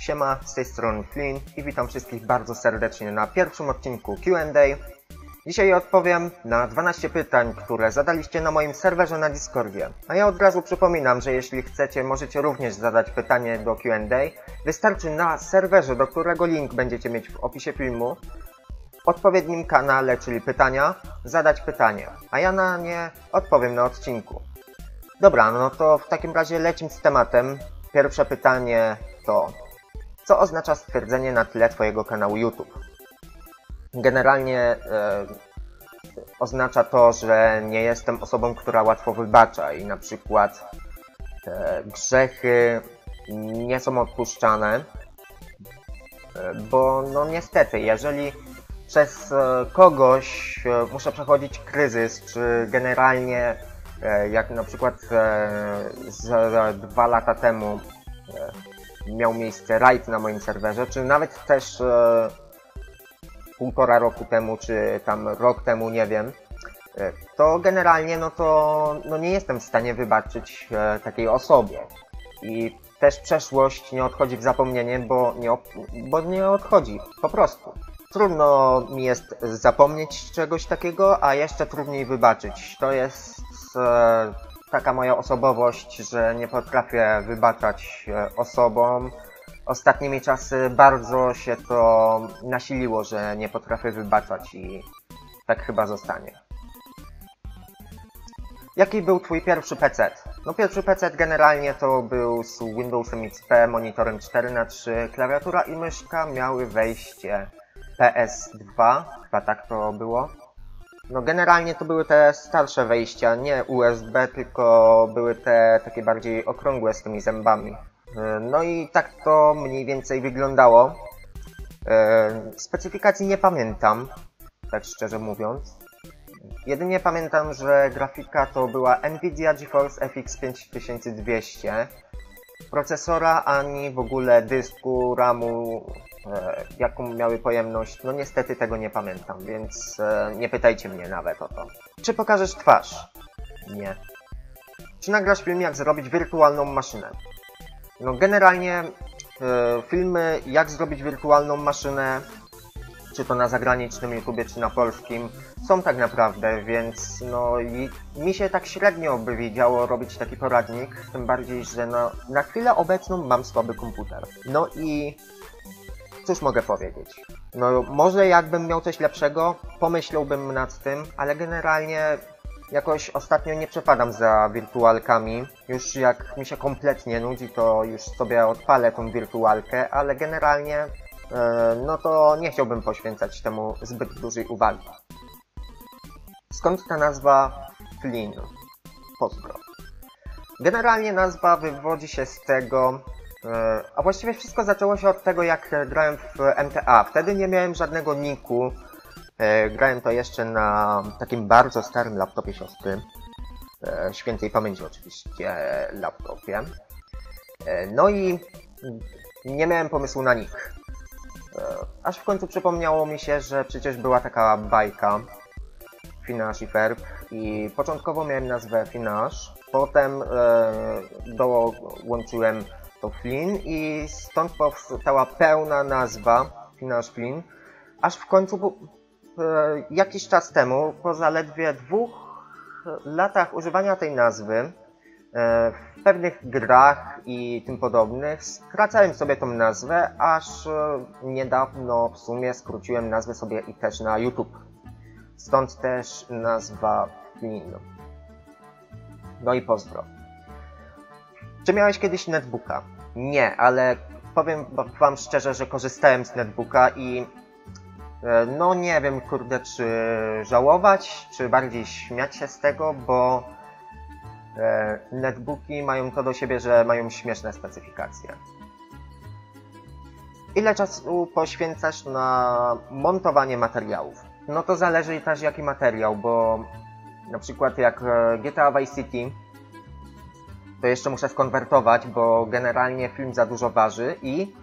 Siema, z tej strony Flynn i witam wszystkich bardzo serdecznie na pierwszym odcinku Q&A. Dzisiaj odpowiem na 12 pytań, które zadaliście na moim serwerze na Discordzie. A ja od razu przypominam, że jeśli chcecie, możecie również zadać pytanie do Q&A. Wystarczy na serwerze, do którego link będziecie mieć w opisie filmu, odpowiednim kanale, czyli pytania, zadać pytanie, a ja na nie odpowiem na odcinku. Dobra, no to w takim razie lecimy z tematem. Pierwsze pytanie to, co oznacza stwierdzenie na tle Twojego kanału YouTube? Generalnie e, oznacza to, że nie jestem osobą, która łatwo wybacza i na przykład e, grzechy nie są odpuszczane, e, bo no niestety, jeżeli przez e, kogoś e, muszę przechodzić kryzys, czy generalnie jak na przykład z dwa lata temu miał miejsce raid na moim serwerze, czy nawet też e, półtora roku temu, czy tam rok temu, nie wiem, e, to generalnie no to no nie jestem w stanie wybaczyć e, takiej osobie. I też przeszłość nie odchodzi w zapomnienie, bo nie, bo nie odchodzi, po prostu. Trudno mi jest zapomnieć czegoś takiego, a jeszcze trudniej wybaczyć. To jest e, taka moja osobowość, że nie potrafię wybaczać e, osobom. Ostatnimi czasy bardzo się to nasiliło, że nie potrafię wybaczać i tak chyba zostanie. Jaki był Twój pierwszy PC? No pierwszy PC generalnie to był z Windowsem XP, monitorem 4x3, klawiatura i myszka miały wejście PS2, chyba tak to było. No generalnie to były te starsze wejścia, nie USB, tylko były te takie bardziej okrągłe z tymi zębami. E, No i tak to mniej więcej wyglądało. E, Specyfikacji nie pamiętam, tak szczerze mówiąc. Jedynie pamiętam, że grafika to była Nvidia GeForce FX 5200. Procesora ani w ogóle dysku, RAMu, jaką miały pojemność, no niestety tego nie pamiętam, więc e, nie pytajcie mnie nawet o to. Czy pokażesz twarz? Nie. Czy nagrasz film, jak zrobić wirtualną maszynę? No generalnie e, filmy, jak zrobić wirtualną maszynę, czy to na zagranicznym YouTubie, czy na polskim, są tak naprawdę, więc no i mi się tak średnio by wiedziało robić taki poradnik, tym bardziej, że no, na chwilę obecną mam słaby komputer. No i cóż mogę powiedzieć? No może jakbym miał coś lepszego, pomyślałbym nad tym, ale generalnie jakoś ostatnio nie przepadam za wirtualkami. Już jak mi się kompletnie nudzi, to już sobie odpalę tą wirtualkę, ale generalnie e, no to nie chciałbym poświęcać temu zbyt dużej uwagi. Skąd ta nazwa Flynn? Pozdro. Generalnie nazwa wywodzi się z tego, a właściwie wszystko zaczęło się od tego, jak e, grałem w MTA. Wtedy nie miałem żadnego niku. E, Grałem to jeszcze na takim bardzo starym laptopie siostry. E, Świętej pamięci oczywiście e, laptopie. E, No i nie miałem pomysłu na nick. E, Aż w końcu przypomniało mi się, że przecież była taka bajka Finash i Ferb i początkowo miałem nazwę Finash, potem e, dołączyłem to Flynn i stąd powstała pełna nazwa Finash Flynn, aż w końcu e, jakiś czas temu, po zaledwie dwóch latach używania tej nazwy, e, w pewnych grach i tym podobnych skracałem sobie tą nazwę, aż e, niedawno w sumie skróciłem nazwę sobie i też na YouTube. Stąd też nazwa Flynn. No i pozdro. Czy miałeś kiedyś netbooka? Nie, ale powiem wam szczerze, że korzystałem z netbooka i e, no nie wiem, kurde, czy żałować, czy bardziej śmiać się z tego, bo e, netbooki mają to do siebie, że mają śmieszne specyfikacje. Ile czasu poświęcasz na montowanie materiałów? No to zależy też jaki materiał, bo na przykład jak e, GTA Vice City, to jeszcze muszę skonwertować, bo generalnie film za dużo waży i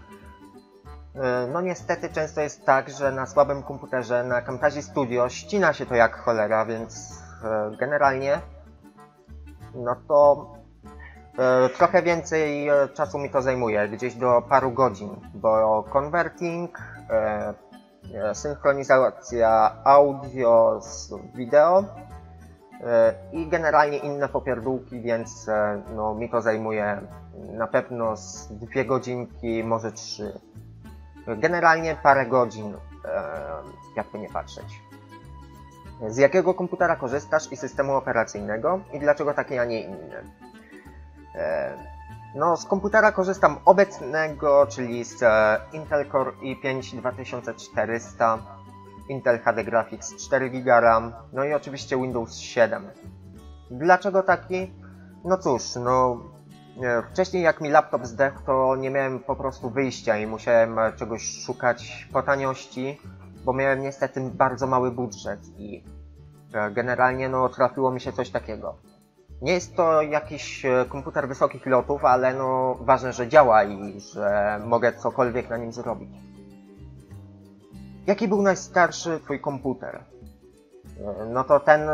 e, no niestety często jest tak, że na słabym komputerze na Camtasia Studio ścina się to jak cholera, więc e, generalnie no to E, trochę więcej czasu mi to zajmuje, gdzieś do paru godzin, bo converting, synchronizacja audio z wideo i generalnie inne popierdółki, więc e, no, mi to zajmuje na pewno z dwie godzinki, może trzy. Generalnie parę godzin, e, jakby nie patrzeć. Z jakiego komputera korzystasz i systemu operacyjnego i dlaczego taki, a nie inny? E, No, z komputera korzystam obecnego, czyli z e, Intel Core i5 2400, Intel HD Graphics 4 GB RAM, no i oczywiście Windows 7. Dlaczego taki? No cóż, no e, wcześniej jak mi laptop zdechł, to nie miałem po prostu wyjścia i musiałem e, czegoś szukać po taniości, bo miałem niestety bardzo mały budżet i e, generalnie no trafiło mi się coś takiego. Nie jest to jakiś komputer wysokich lotów, ale no ważne, że działa i że mogę cokolwiek na nim zrobić. Jaki był najstarszy twój komputer? No to ten, e,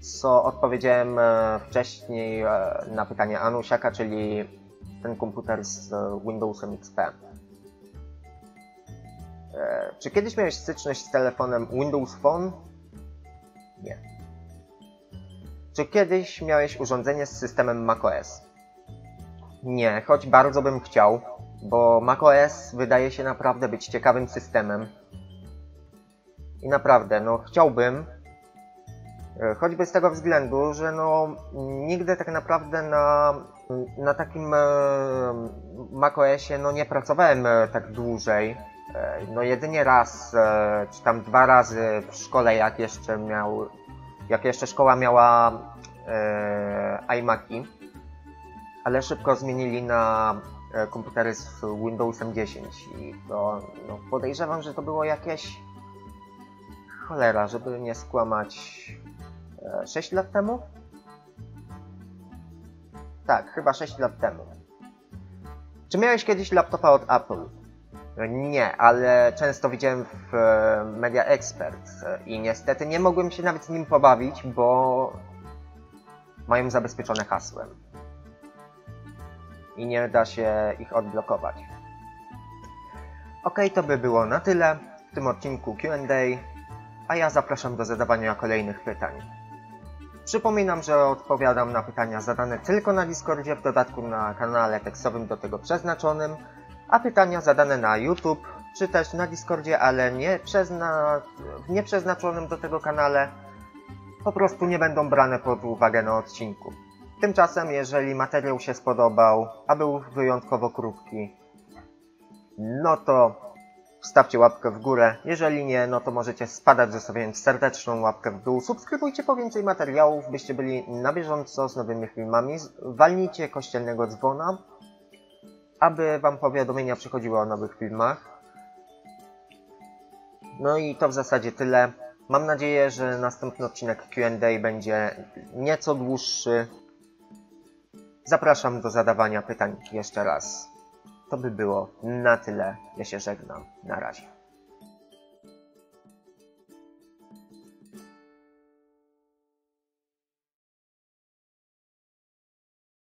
co odpowiedziałem e, wcześniej e, na pytanie Anusiaka, czyli ten komputer z Windowsem XP. Czy kiedyś miałeś styczność z telefonem Windows Phone? Nie. Czy kiedyś miałeś urządzenie z systemem macOS? Nie, choć bardzo bym chciał, bo macOS wydaje się naprawdę być ciekawym systemem. I naprawdę, no chciałbym, e, choćby z tego względu, że no nigdy tak naprawdę na, na takim e, macOSie no nie pracowałem e, tak dłużej. No jedynie raz, czy tam dwa razy w szkole, jak jeszcze miał, jak jeszcze szkoła miała e, iMaki, ale szybko zmienili na komputery z Windowsem 10 i to no, podejrzewam, że to było jakieś cholera, żeby nie skłamać e, 6 lat temu? Tak, chyba 6 lat temu. Czy miałeś kiedyś laptopa od Apple? Nie, ale często widziałem w e, Media Expert e, i niestety nie mogłem się nawet nim pobawić, bo mają zabezpieczone hasłem. I nie da się ich odblokować. Ok, to by było na tyle w tym odcinku QA, a ja zapraszam do zadawania kolejnych pytań. Przypominam, że odpowiadam na pytania zadane tylko na Discordzie, w dodatku na kanale tekstowym do tego przeznaczonym, a pytania zadane na YouTube, czy też na Discordzie, ale nie przezna... w nieprzeznaczonym do tego kanale, po prostu nie będą brane pod uwagę na odcinku. Tymczasem, jeżeli materiał się spodobał, a był wyjątkowo krótki, no to Stawcie łapkę w górę. Jeżeli nie, no to możecie spadać zostawiając serdeczną łapkę w dół. Subskrybujcie po więcej materiałów, byście byli na bieżąco z nowymi filmami. Walnijcie kościelnego dzwona, aby wam powiadomienia przychodziły o nowych filmach. No i to w zasadzie tyle. Mam nadzieję, że następny odcinek Q&A będzie nieco dłuższy. Zapraszam do zadawania pytań jeszcze raz. To by było na tyle. Ja się żegnam. Na razie.